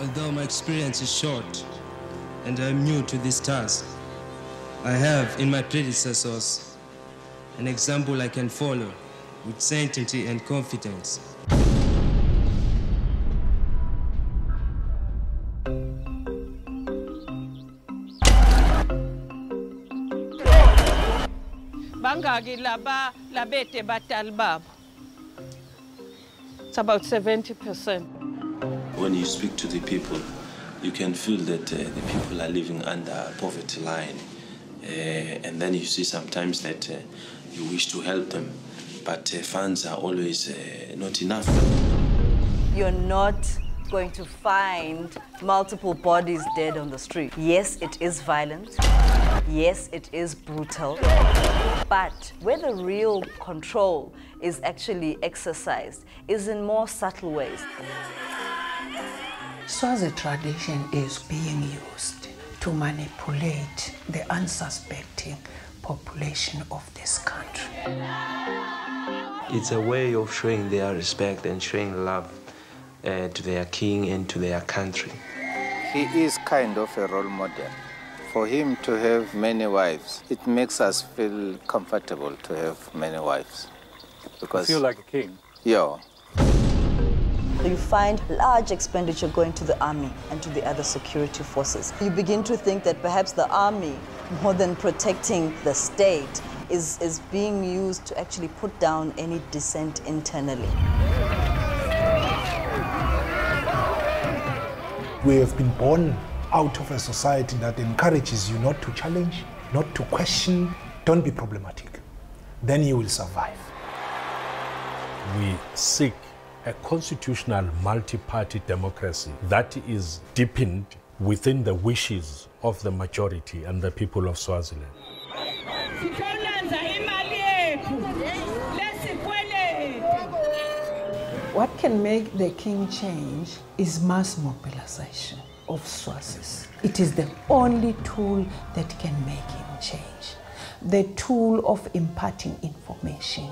Although my experience is short and I'm new to this task, I have in my predecessors an example I can follow with certainty and confidence. bangaki laba labete batali babo it's about 70 percent When you speak to the people, you can feel that uh, the people are living under poverty line. Uh, and then you see sometimes that uh, you wish to help them, but uh, funds are always uh, not enough. You're not going to find multiple bodies dead on the street. Yes, it is violent. Yes, it is brutal. But where the real control is actually exercised is in more subtle ways. Swazi tradition is being used to manipulate the unsuspecting population of this country. It's a way of showing their respect and showing love uh, to their king and to their country. He is kind of a role model. For him to have many wives, it makes us feel comfortable to have many wives. Because feel like a king. Yeah. You find large expenditure going to the army and to the other security forces. You begin to think that perhaps the army, more than protecting the state, is, is being used to actually put down any dissent internally. We have been born out of a society that encourages you not to challenge, not to question, don't be problematic. Then you will survive. We seek a constitutional multi-party democracy that is deepened within the wishes of the majority and the people of Swaziland. What can make the king change is mass mobilization of Swazis. It is the only tool that can make him change. The tool of imparting information.